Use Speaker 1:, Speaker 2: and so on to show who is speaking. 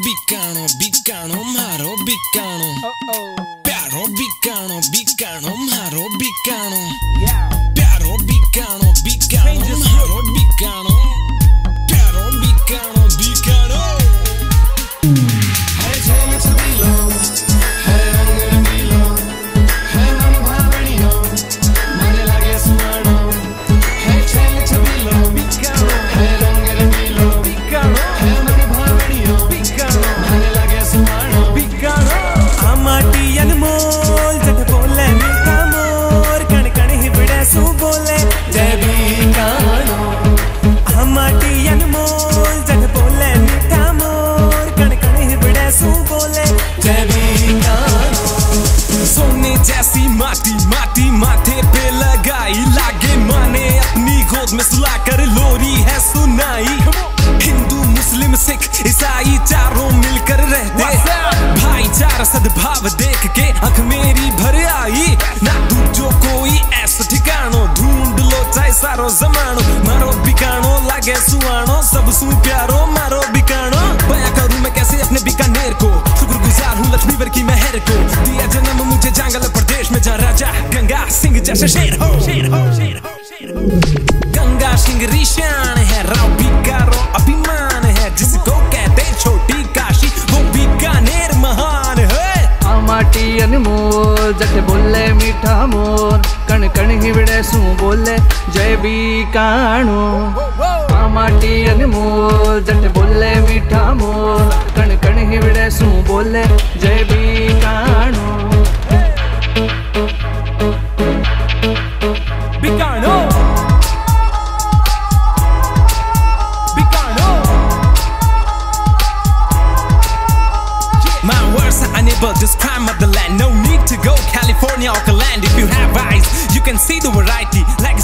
Speaker 1: bicano, bicano, maro bicano. Piano bicano, bicano, maro bicano. Piano bicano. माटी
Speaker 2: माटी माथे पे लगाई। लागे माने अपनी गोद में सुलाकर लोरी है सुनाई। हिंदू, मुस्लिम, सिख, ईसाई चारों मिलकर रहते भाईचारा सद्भाव देख के आँख मेरी भर आई। ना दूजो कोई ऐसा ठिकानो ढूंढ लो चाहे सारो जमानो। मारो बिकानो लागे सुआनो सब सु प्यारो। जैसे शेर हो शेर हो शेर हो शेर हो गंगा सिंह ऋषान है, राव बिकारो अभिमान है, जिसको कहते छोटी काशी, वो बीकानेर महान है।
Speaker 3: आमाटी अनमोल, जट बोले मीठा मोर, कण कण ही बड़े सू बोले जय बीकाणो। आमाटी अनमोल, जट बोले मीठा मोर, कण कण ही बड़े सू
Speaker 1: बोले जय
Speaker 2: बी words are unable to describe motherland. No need to go California or the land. If you have eyes, you can see the variety. Like